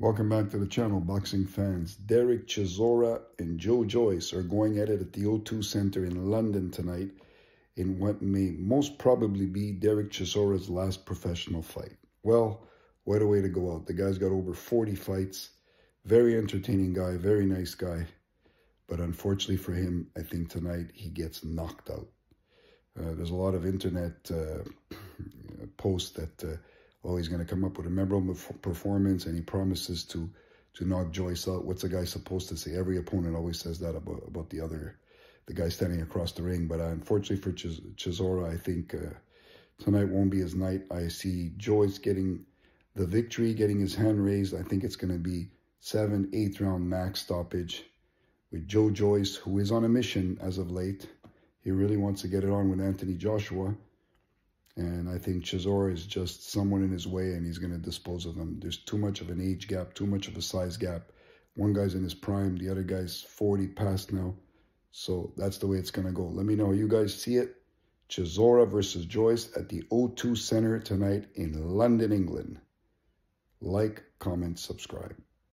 Welcome back to the channel, boxing fans. Derek Chisora and Joe Joyce are going at it at the O2 Center in London tonight in what may most probably be Derek Chisora's last professional fight. Well, what a way to go out. The guy's got over 40 fights. Very entertaining guy, very nice guy. But unfortunately for him, I think tonight he gets knocked out. Uh, there's a lot of internet uh, posts that... Uh, oh, he's going to come up with a memorable performance and he promises to to knock Joyce out. What's a guy supposed to say? Every opponent always says that about, about the other, the guy standing across the ring. But uh, unfortunately for Ch Chisora, I think uh, tonight won't be his night. I see Joyce getting the victory, getting his hand raised. I think it's going to be seven, eighth round max stoppage with Joe Joyce, who is on a mission as of late. He really wants to get it on with Anthony Joshua. I think Chisora is just someone in his way and he's going to dispose of them. There's too much of an age gap, too much of a size gap. One guy's in his prime, the other guy's 40 past now. So that's the way it's going to go. Let me know how you guys see it. Chisora versus Joyce at the O2 Center tonight in London, England. Like, comment, subscribe.